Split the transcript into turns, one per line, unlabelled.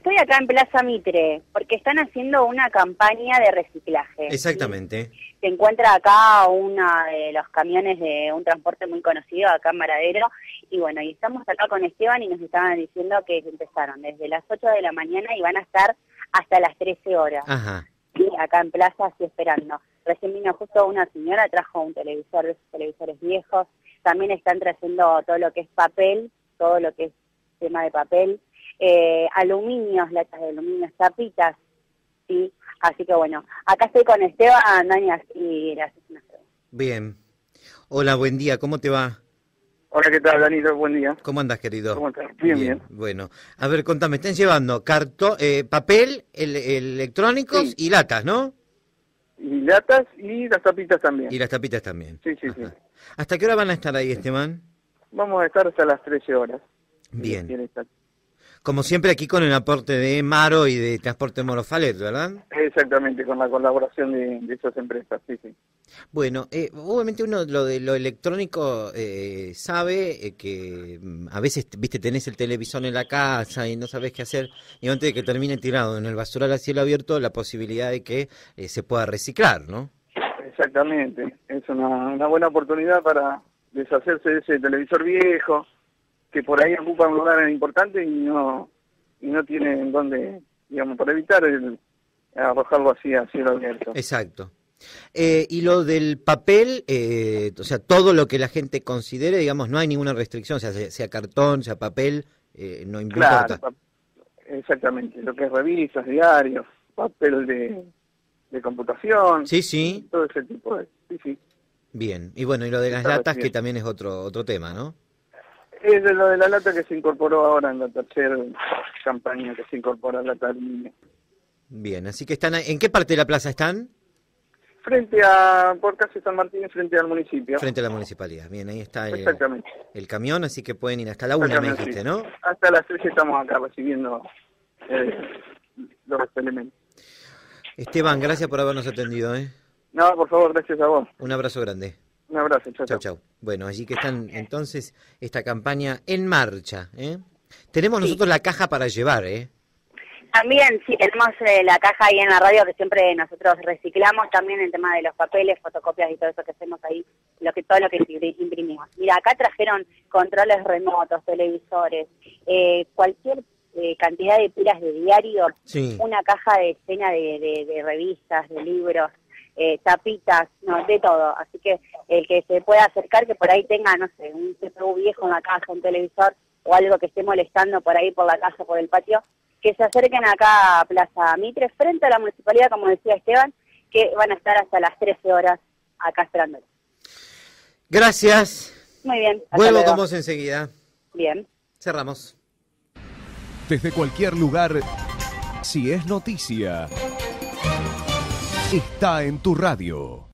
Estoy acá en Plaza Mitre porque están haciendo una campaña de reciclaje.
Exactamente.
Se encuentra acá uno de los camiones de un transporte muy conocido acá en Maradero y bueno, y estamos acá con Esteban y nos estaban diciendo que empezaron desde las 8 de la mañana y van a estar hasta las 13 horas.
Ajá.
Sí, acá en Plaza así esperando. Recién vino justo una señora, trajo un televisor de esos televisores viejos. También están trayendo todo lo que es papel, todo lo que es tema de papel eh, aluminios, latas de aluminio, tapitas, ¿sí? Así que bueno, acá estoy con Esteban Dañas y gracias.
Bien. Hola, buen día, ¿cómo te va?
Hola, ¿qué tal, Danilo? Buen día.
¿Cómo andas, querido?
¿Cómo estás? Bien, bien.
Bueno, a ver, contame, están llevando cartón, eh, papel, el, electrónicos y latas, ¿no?
Y latas y las tapitas también.
Y las tapitas también.
Sí, sí, sí.
¿Hasta qué hora van a estar ahí, Esteban?
Vamos a estar hasta las 13 horas.
Bien. Como siempre aquí con el aporte de Maro y de Transporte Morofalet, ¿verdad?
Exactamente, con la colaboración de, esas empresas, sí, sí.
Bueno, eh, obviamente uno lo de lo electrónico eh, sabe eh, que mm, a veces, viste, tenés el televisor en la casa y no sabes qué hacer, y antes de que termine tirado en el basural a cielo abierto, la posibilidad de que se pueda reciclar, ¿no?
Exactamente, es una, una buena oportunidad para deshacerse de ese televisor viejo, que por ahí ocupan un lugar importante y no y no tienen dónde, digamos, para evitar el, arrojarlo así a cielo abierto.
Exacto. Eh, y lo del papel, eh, o sea, todo lo que la gente considere, digamos, no hay ninguna restricción, o sea, sea, cartón, sea papel, eh, no importa.
Claro, exactamente, lo que es revistas, diarios, papel de, de computación.
Sí, sí.
Todo ese tipo de... Sí, sí.
Bien, y bueno, y lo de las latas, que también es otro otro tema, ¿no?
Es de lo de la lata que se incorporó ahora en la tercera campaña que se incorpora la aluminio.
Bien, así que están, ¿en qué parte de la plaza están?
Frente a, por casi San Martín, frente al municipio.
Frente a la municipalidad, bien, ahí está el, el camión, así que pueden ir hasta la una, me dijiste, ¿no?
Hasta las tres estamos acá recibiendo eh, los elementos.
Esteban, gracias por habernos atendido, ¿eh?
No, por favor, gracias a vos.
Un abrazo grande.
Un abrazo, chao,
chao. Chau, Bueno, allí que están entonces esta campaña en marcha. ¿eh? Tenemos nosotros la caja para llevar, ¿eh?
También, sí, tenemos eh, la caja ahí en la radio que siempre nosotros reciclamos, también el tema de los papeles, fotocopias y todo eso que hacemos ahí, lo que todo lo que imprimimos. Mira, acá trajeron controles remotos, televisores, eh, cualquier eh, cantidad de pilas de diario, una caja de escena de revistas, de libros, eh, tapitas, no, de todo. Así que el que se pueda acercar, que por ahí tenga, no sé, un CPU viejo en la casa, un televisor o algo que esté molestando por ahí por la casa, por el patio, que se acerquen acá a Plaza Mitre, frente a la municipalidad, como decía Esteban, que van a estar hasta las 13 horas acá esperándolo.
Gracias.
Muy bien.
Vuelvo con vos enseguida.
Bien.
Cerramos.
Desde cualquier lugar, si es noticia está en tu radio.